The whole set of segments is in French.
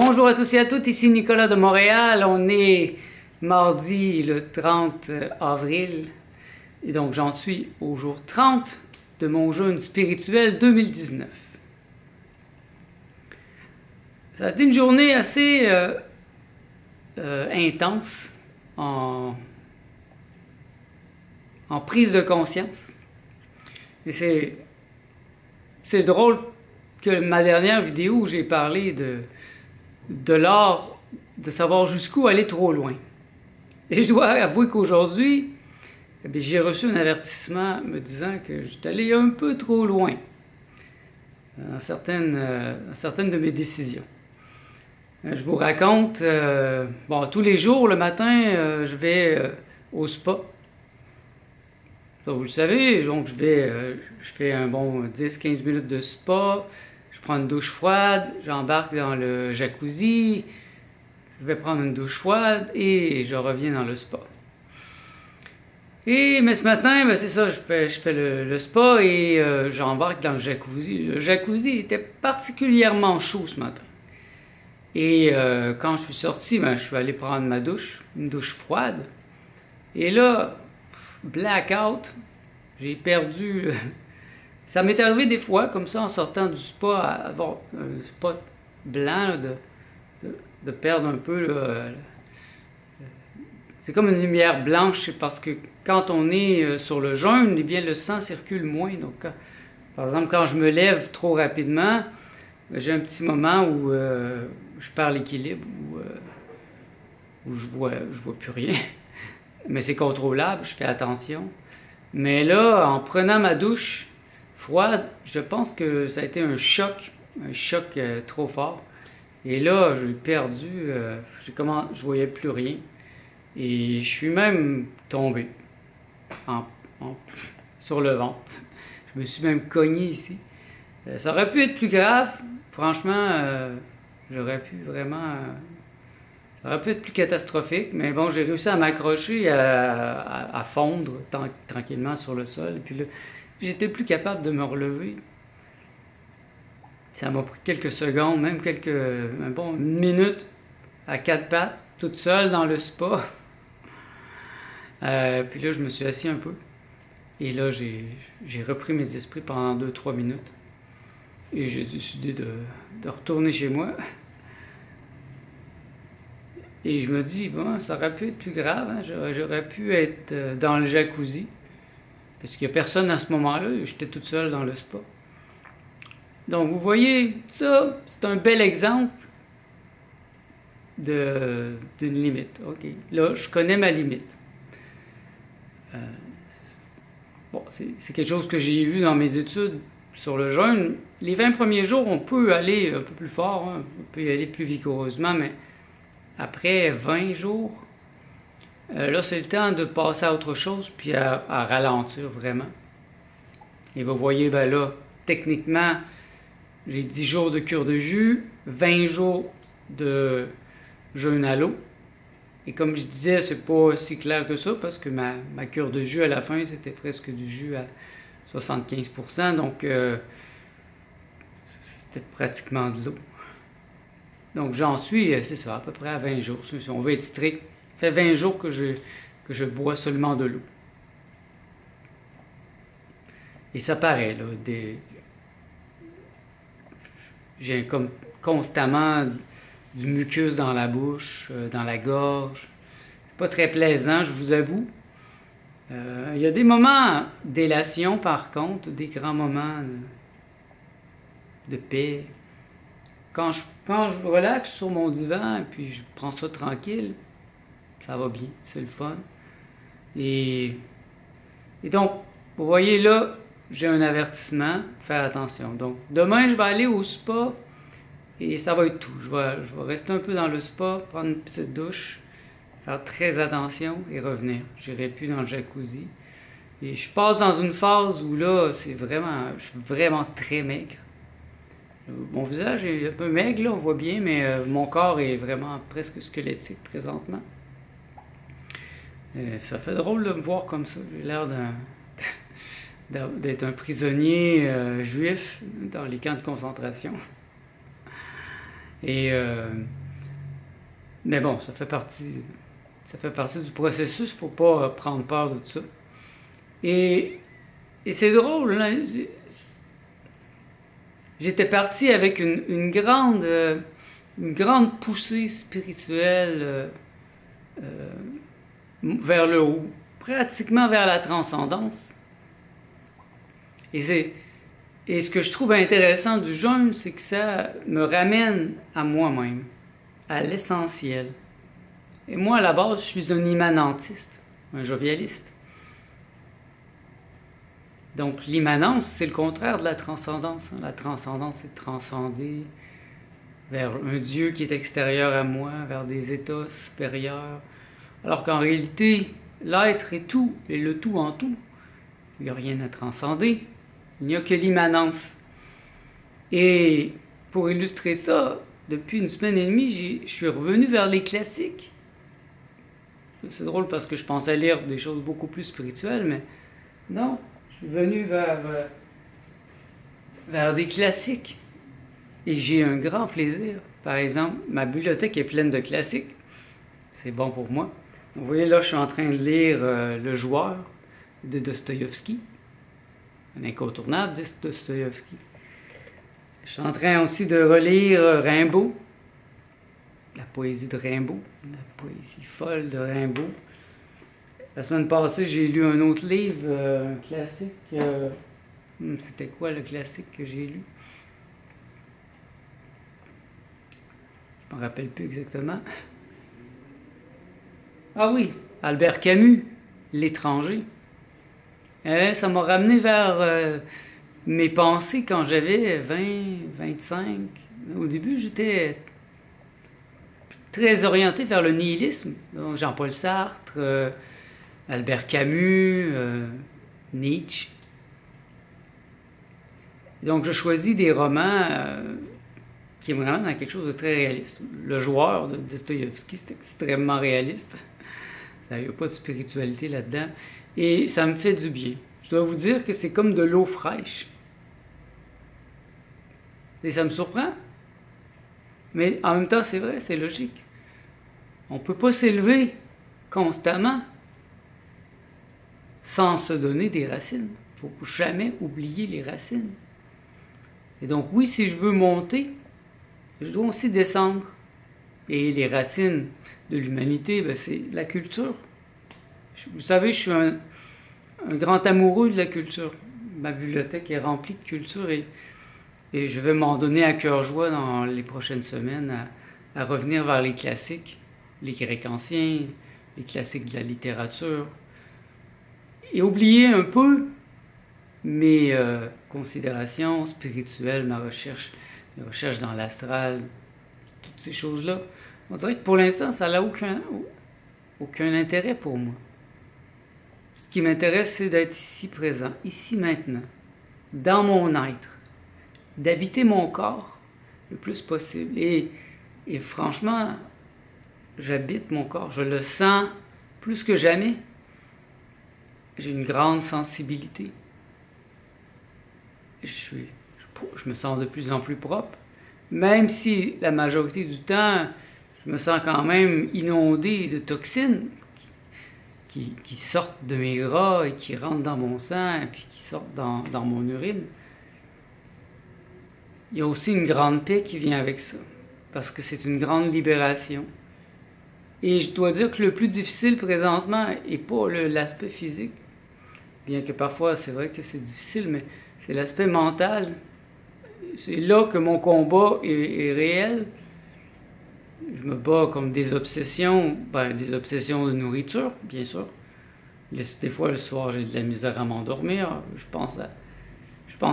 Bonjour à tous et à toutes, ici Nicolas de Montréal. On est mardi le 30 avril et donc j'en suis au jour 30 de mon jeûne spirituel 2019. Ça a été une journée assez euh, euh, intense en, en prise de conscience. Et c'est, c'est drôle que ma dernière vidéo où j'ai parlé de, de l'art de savoir jusqu'où aller trop loin. Et je dois avouer qu'aujourd'hui, eh j'ai reçu un avertissement me disant que j'étais allé un peu trop loin dans certaines, euh, de mes décisions. Euh, je vous raconte, euh, tous les jours le matin, je vais au spa. vous le savez, donc je vais, je fais un bon 10-15 minutes de spa, je prends une douche froide, j'embarque dans le jacuzzi, je vais prendre une douche froide et je reviens dans le spa. Et, mais ce matin, ben, c'est ça, je fais, le, spa et euh, j'embarque dans le jacuzzi. Le jacuzzi était particulièrement chaud ce matin. Et euh, quand je suis sorti, ben, je suis allé prendre ma douche, une douche froide. Et là, blackout, j'ai perdu ça m'est arrivé des fois, comme ça, en sortant du spa, avoir un spot blanc, de, de, perdre un peu. c'est comme une lumière blanche, parce que quand on est euh, sur le jaune, eh bien, le sang circule moins. Donc, par exemple, quand je me lève trop rapidement, ben, j'ai un petit moment où euh, je perds l'équilibre, où, euh, où je vois, je vois plus rien. Mais c'est contrôlable, je fais attention. Mais là, en prenant ma douche, froide, je pense que ça a été un choc, un choc euh, trop fort. Et là, j'ai perdu, euh, comment, je voyais plus rien. Et je suis même tombé sur le ventre. Je me suis même cogné ici. Euh, ça aurait pu être plus grave. Franchement, j'aurais pu vraiment... ça aurait pu être plus catastrophique, mais bon, j'ai réussi à m'accrocher, à, à, fondre tranquillement sur le sol. Et puis là, J'étais plus capable de me relever. Ça m'a pris quelques secondes, même quelques, bon, une minute à quatre pattes, toute seule dans le spa. Euh, puis là, je me suis assis un peu. Et là, j'ai repris mes esprits pendant deux, trois minutes. Et j'ai décidé de, retourner chez moi. Et je me dis, bon, ça aurait pu être plus grave. Hein. J'aurais pu être euh, dans le jacuzzi. Parce qu'il n'y a personne à ce moment-là, j'étais toute seule dans le spa. Donc, vous voyez, ça, c'est un bel exemple d'une limite. Là, je connais ma limite. Euh, bon, c'est quelque chose que j'ai vu dans mes études sur le jeûne. Les 20 premiers jours, on peut aller un peu plus fort, hein. on peut y aller plus vigoureusement, mais après 20 jours, euh, là, c'est le temps de passer à autre chose, puis à, ralentir vraiment. Et vous voyez, ben là, techniquement, j'ai 10 jours de cure de jus, 20 jours de jeûne à l'eau. Et comme je disais, c'est pas si clair que ça, parce que ma, cure de jus à la fin, c'était presque du jus à 75%, donc euh, c'était pratiquement de l'eau. Donc j'en suis, euh, c'est ça, à peu près à 20 jours. Si on veut être strict, ça fait 20 jours que je, que je bois seulement de l'eau. Et ça paraît, là, des... j'ai comme constamment du mucus dans la bouche, euh, dans la gorge. C'est pas très plaisant, je vous avoue. Euh, il y a des moments d'élation, par contre, des grands moments de, paix. Quand je, quand je relaxe sur mon divan et puis je prends ça tranquille, ça va bien, c'est le fun. Et, et donc, vous voyez là, j'ai un avertissement, faire attention. Donc, demain, je vais aller au spa et ça va être tout. Je vais, je vais rester un peu dans le spa, prendre une petite douche, faire très attention et revenir. J'irai plus dans le jacuzzi. Et je passe dans une phase où là, c'est vraiment, je suis vraiment très maigre. Mon visage est un peu maigre, on voit bien, mais euh, mon corps est vraiment presque squelettique présentement. Euh, ça fait drôle de me voir comme ça. J'ai l'air d'être un prisonnier euh, juif dans les camps de concentration. Et, euh, mais bon, ça fait partie, ça fait partie du processus. Faut pas prendre peur de tout ça. Et, et c'est drôle, là, j'étais parti avec une, euh, grande poussée spirituelle euh, euh, vers le haut, pratiquement vers la transcendance. Et, c'est, et ce que je trouve intéressant du jeûne, c'est que ça me ramène à moi-même, à l'essentiel. Et moi, à la base, je suis un immanentiste, un jovialiste. Donc l'immanence, c'est le contraire de la transcendance. Hein. La transcendance, c'est de transcender vers un Dieu qui est extérieur à moi, vers des états supérieurs. Alors qu'en réalité, l'être est tout, et le tout en tout. Il n'y a rien à transcender. Il n'y a que l'immanence. Et pour illustrer ça, depuis une semaine et demie, je suis revenu vers les classiques. C'est drôle parce que je pensais lire des choses beaucoup plus spirituelles, mais non, je suis venu vers, euh, vers des classiques. Et j'ai un grand plaisir. Par exemple, ma bibliothèque est pleine de classiques. C'est bon pour moi. Vous voyez, là, je suis en train de lire euh, Le joueur de Dostoïevski. Un incontournable de Dostoïevski. Je suis en train aussi de relire euh, Rimbaud, la poésie de Rimbaud, la poésie folle de Rimbaud. La semaine passée, j'ai lu un autre livre, euh, un classique. Euh, hmm, c'était quoi le classique que j'ai lu? Je ne me rappelle plus exactement. Ah oui, Albert Camus, L'étranger. Eh, ça m'a ramené vers euh, mes pensées quand j'avais 20, 25. Au début, j'étais très orienté vers le nihilisme. Jean-Paul Sartre, Albert Camus, euh, Nietzsche. Donc, je choisis des romans euh, qui me ramènent à quelque chose de très réaliste. Le joueur de Dostoïevski, c'est extrêmement réaliste. Il n'y a pas de spiritualité là-dedans. Et ça me fait du bien. Je dois vous dire que c'est comme de l'eau fraîche. Et ça me surprend. Mais en même temps, c'est vrai, c'est logique. On ne peut pas s'élever constamment sans se donner des racines. Il ne faut jamais oublier les racines. Et donc, oui, si je veux monter, je dois aussi descendre. Et les racines de l'humanité, ben, c'est la culture. Vous savez, je suis un, grand amoureux de la culture. Ma bibliothèque est remplie de culture et, je vais m'en donner à cœur joie dans les prochaines semaines à revenir vers les classiques, les Grecs anciens, les classiques de la littérature, et oublier un peu mes euh, considérations spirituelles, ma recherche, mes recherches dans l'astral, toutes ces choses-là. On dirait que pour l'instant, ça n'a aucun, aucun intérêt pour moi. Ce qui m'intéresse, c'est d'être ici présent, ici maintenant, dans mon être, d'habiter mon corps le plus possible. Et, et franchement, j'habite mon corps, je le sens plus que jamais. J'ai une grande sensibilité. Je, suis, je, me sens de plus en plus propre. Même si la majorité du temps, je me sens quand même inondé de toxines qui, sortent de mes gras et qui rentrent dans mon sang et puis qui sortent dans, dans mon urine. Il y a aussi une grande paix qui vient avec ça, parce que c'est une grande libération. Et je dois dire que le plus difficile présentement n'est pas l'aspect physique, bien que parfois c'est vrai que c'est difficile, mais c'est l'aspect mental. C'est là que mon combat est, réel. Je me bats comme des obsessions, ben, des obsessions de nourriture, bien sûr. Des fois, le soir, j'ai de la misère à m'endormir. Je pense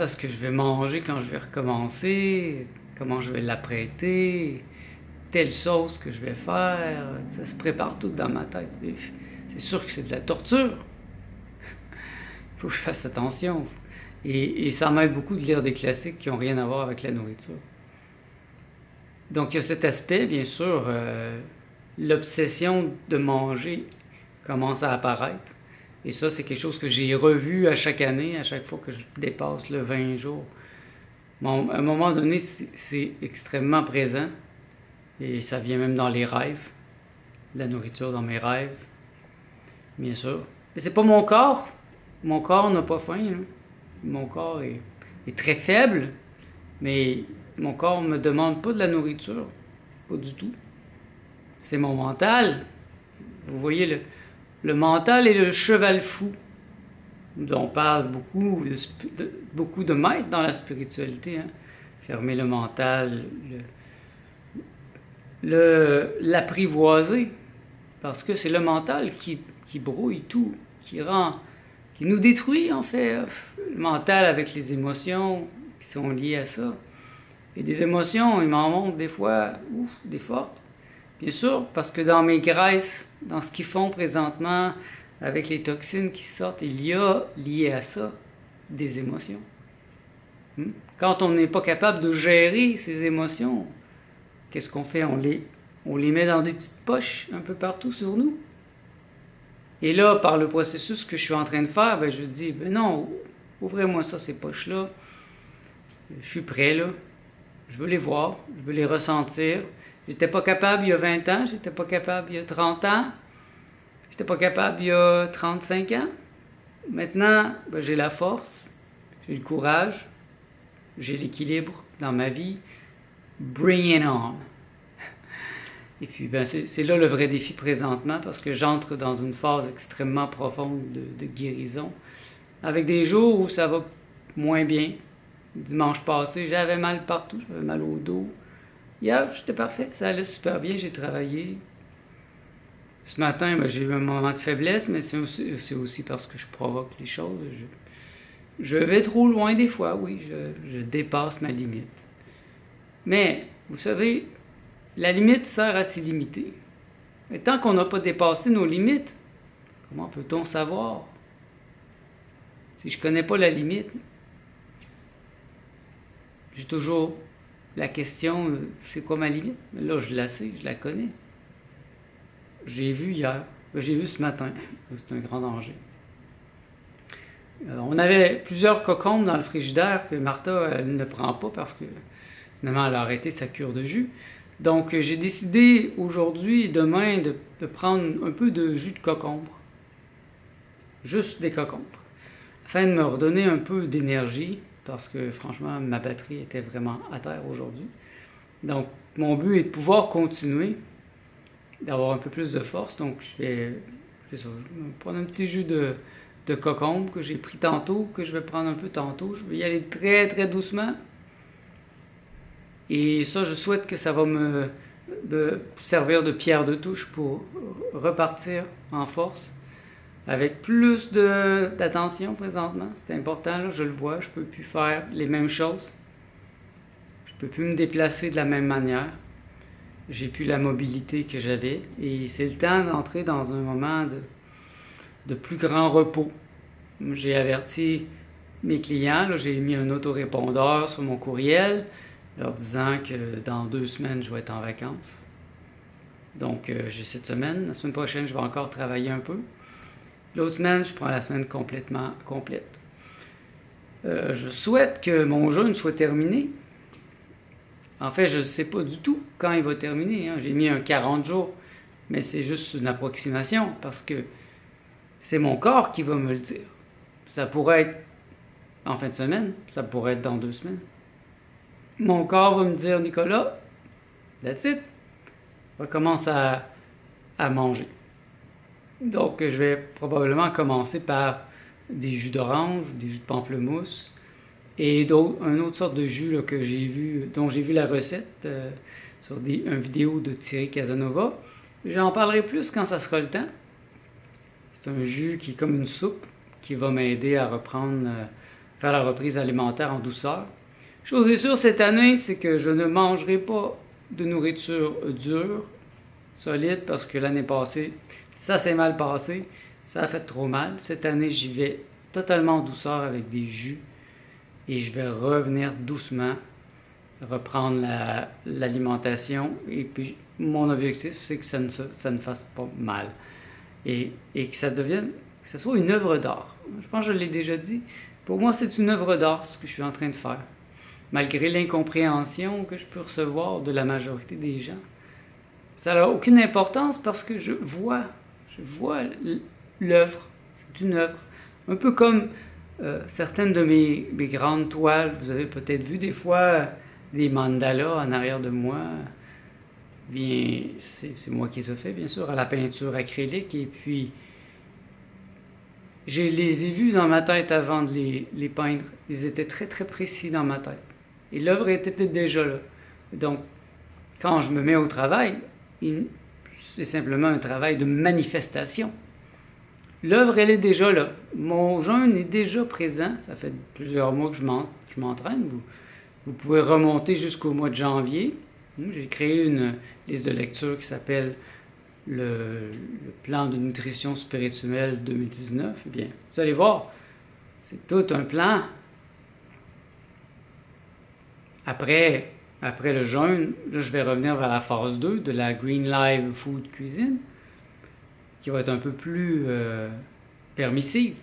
à, ce que je vais manger quand je vais recommencer, comment je vais l'apprêter, telle sauce que je vais faire. Ça se prépare tout dans ma tête. C'est sûr que c'est de la torture faut que je fasse attention. Et, ça m'aide beaucoup de lire des classiques qui n'ont rien à voir avec la nourriture. Donc il y a cet aspect, bien sûr, euh, l'obsession de manger commence à apparaître. Et ça, c'est quelque chose que j'ai revu à chaque année, à chaque fois que je dépasse le 20 jours. à un moment donné, c'est extrêmement présent. Et ça vient même dans les rêves. La nourriture dans mes rêves. Bien sûr. Mais c'est pas mon corps. Mon corps n'a pas faim. Mon corps est, très faible. Mais mon corps me demande pas de la nourriture. Pas du tout. C'est mon mental. Vous voyez, le, le mental est le cheval fou dont on parle beaucoup de, beaucoup de maîtres dans la spiritualité. Hein. Fermer le mental, le, l'apprivoiser, parce que c'est le mental qui, brouille tout, qui rend, qui nous détruit en fait. Le mental avec les émotions qui sont liées à ça. Et des émotions, il m'en montre des fois, ouf, des fortes. Bien sûr, parce que dans mes graisses, dans ce qu'ils font présentement, avec les toxines qui sortent, il y a lié à ça des émotions. Hmm? Quand on n'est pas capable de gérer ces émotions, qu'est-ce qu'on fait? On les, on les met dans des petites poches un peu partout sur nous. Et là, par le processus que je suis en train de faire, ben, je dis, ben non, ouvrez-moi ça, ces poches-là. Je suis prêt, là. Je veux les voir, je veux les ressentir. J'étais pas capable il y a 20 ans, j'étais pas capable il y a 30 ans. J'étais pas capable il y a 35 ans. Maintenant, ben, j'ai la force, j'ai le courage, j'ai l'équilibre dans ma vie. Bring it on. Et puis, ben, c'est là le vrai défi présentement parce que j'entre dans une phase extrêmement profonde de, guérison. Avec des jours où ça va moins bien. Dimanche passé, j'avais mal partout, j'avais mal au dos. Hier, j'étais parfait, ça allait super bien, j'ai travaillé, ce matin, ben, j'ai eu un moment de faiblesse, mais c'est aussi, parce que je provoque les choses. Je, vais trop loin des fois, oui, je, dépasse ma limite. Mais, vous savez, la limite sert à s'y limiter. Et tant qu'on n'a pas dépassé nos limites, comment peut-on savoir? Si je ne connais pas la limite? J'ai toujours la question, euh, c'est quoi ma limite? là, je la sais, je la connais. J'ai vu hier, j'ai vu ce matin, c'est un grand danger. Euh, on avait plusieurs cocombes dans le frigidaire que Martha ne prend pas parce que finalement elle a arrêté sa cure de jus. Donc euh, j'ai décidé aujourd'hui et demain de, prendre un peu de jus de cocombre. Juste des cocombres. Afin de me redonner un peu d'énergie parce que franchement ma batterie était vraiment à terre aujourd'hui. Donc mon but est de pouvoir continuer d'avoir un peu plus de force. Donc, je vais, prendre un petit jus de, de cocombe que j'ai pris tantôt, que je vais prendre un peu tantôt. Je vais y aller très, très doucement. Et ça, je souhaite que ça va me, servir de pierre de touche pour repartir en force avec plus d'attention présentement. C'est important, je le vois, je ne peux plus faire les mêmes choses. Je ne peux plus me déplacer de la même manière j'ai plus la mobilité que j'avais. Et c'est le temps d'entrer dans un moment de, de plus grand repos. J'ai averti mes clients, j'ai mis un autorépondeur sur mon courriel, leur disant que dans deux semaines, je vais être en vacances. Donc, euh, j'ai cette semaine. La semaine prochaine, je vais encore travailler un peu. L'autre semaine, je prends la semaine complètement complète. Euh, je souhaite que mon jeûne soit terminé. En fait, je ne sais pas du tout quand il va terminer. Hein. J'ai mis un 40 jours, mais c'est juste une approximation parce que c'est mon corps qui va me le dire. Ça pourrait être en fin de semaine, ça pourrait être dans deux semaines. Mon corps va me dire, Nicolas, that's it. Recommence à, à manger. Donc, je vais probablement commencer par des jus d'orange, des jus de pamplemousse, et une autre sorte de jus que vu, dont j'ai vu la recette euh, sur des, une vidéo de Thierry Casanova. J'en parlerai plus quand ça sera le temps. C'est un jus qui est comme une soupe qui va m'aider à reprendre, euh, faire la reprise alimentaire en douceur. Chose est sûre cette année, c'est que je ne mangerai pas de nourriture dure, solide, parce que l'année passée, ça s'est mal passé, ça a fait trop mal. Cette année, j'y vais totalement en douceur avec des jus et je vais revenir doucement, reprendre l'alimentation. et puis, mon objectif, c'est que ça ne, fasse pas mal et, et, que ça devienne, que ce soit une œuvre d'art. Je pense que je l'ai déjà dit. Pour moi, c'est une œuvre d'art, ce que je suis en train de faire. Malgré l'incompréhension que je peux recevoir de la majorité des gens. ça n'a aucune importance parce que je vois, je vois l'œuvre. C'est une œuvre. Un peu comme euh, certaines de mes, mes, grandes toiles, vous avez peut-être vu des fois des mandalas en arrière de moi. Bien, c'est moi qui les ai fait, bien sûr, à la peinture acrylique. Et puis, je les ai vus dans ma tête avant de les, les peindre. Ils étaient très, très précis dans ma tête. Et l'œuvre était déjà là. Donc, quand je me mets au travail, c'est simplement un travail de manifestation. L'œuvre, elle est déjà là. Mon jeûne est déjà présent. Ça fait plusieurs mois que je m'entraîne. Vous, pouvez remonter jusqu'au mois de janvier. J'ai créé une liste de lecture qui s'appelle le, plan de nutrition spirituelle 2019. Eh bien, vous allez voir, c'est tout un plan. Après, après le jeûne, je vais revenir vers la phase 2 de la Green Live Food Cuisine, qui va être un peu plus euh, permissive,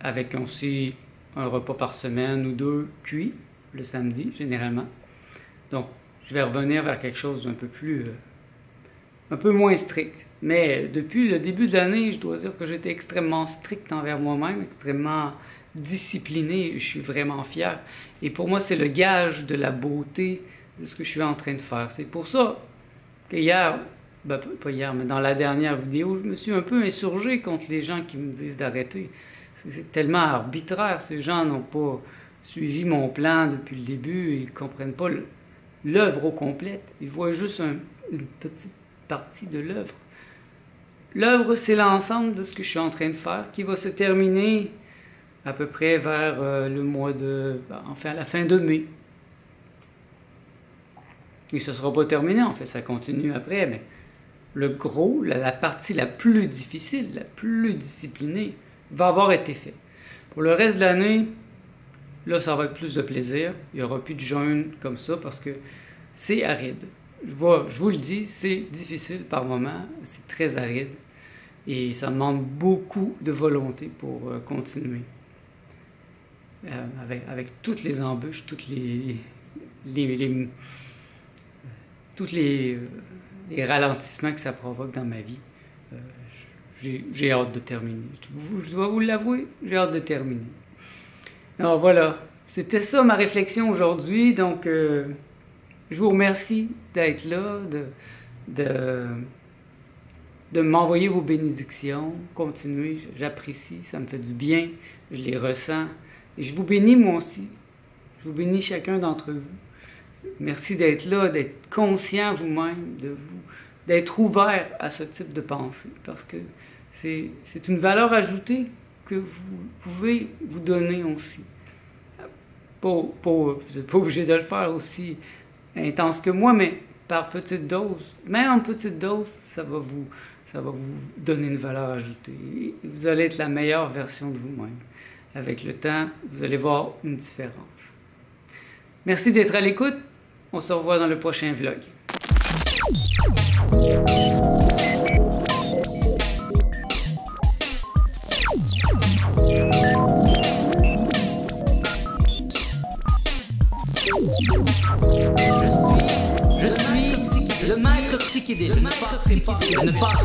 avec aussi un repas par semaine ou deux cuits le samedi, généralement. Donc, je vais revenir vers quelque chose d'un peu plus, euh, un peu moins strict. Mais depuis le début de l'année, je dois dire que j'étais extrêmement strict envers moi-même, extrêmement discipliné. Je suis vraiment fier. Et pour moi, c'est le gage de la beauté de ce que je suis en train de faire. C'est pour ça que hier, ben, pas hier, mais dans la dernière vidéo, je me suis un peu insurgé contre les gens qui me disent d'arrêter. C'est tellement arbitraire. Ces gens n'ont pas suivi mon plan depuis le début. Ils ne comprennent pas l'œuvre au complète. Ils voient juste une petite partie de l'œuvre. L'œuvre, c'est l'ensemble de ce que je suis en train de faire qui va se terminer à peu près vers euh, le mois de. Ben, enfin, la fin de mai. Et ce ne sera pas terminé, en fait, ça continue après, mais le gros, la, partie la plus difficile, la plus disciplinée, va avoir été fait. Pour le reste de l'année, là, ça va être plus de plaisir. Il n'y aura plus de jeûne comme ça parce que c'est aride. Je vous le dis, c'est difficile par moment, c'est très aride et ça demande beaucoup de volonté pour euh, continuer. Euh, avec, toutes les embûches, toutes les, toutes les, ralentissements que ça provoque dans ma vie, euh, j'ai hâte de terminer. Je, dois vous l'avouer, j'ai hâte de terminer. Alors voilà, c'était ça ma réflexion aujourd'hui. Donc, euh, je vous remercie d'être là, de, de m'envoyer vos bénédictions. Continuez, j'apprécie, ça me fait du bien, je les ressens. Et je vous bénis moi aussi. Je vous bénis chacun d'entre vous. Merci d'être là, d'être conscient vous-même, de vous, d'être ouvert à ce type de pensée, parce que c'est, une valeur ajoutée que vous pouvez vous donner aussi. vous n'êtes pas obligé de le faire aussi intense que moi, mais par petite dose, même en petite dose, ça va vous, ça va vous donner une valeur ajoutée. Vous allez être la meilleure version de vous-même avec le temps, vous allez voir une différence. Merci d'être à l'écoute. On se revoit dans le prochain vlog. Le maître psychédélique. Ne pas,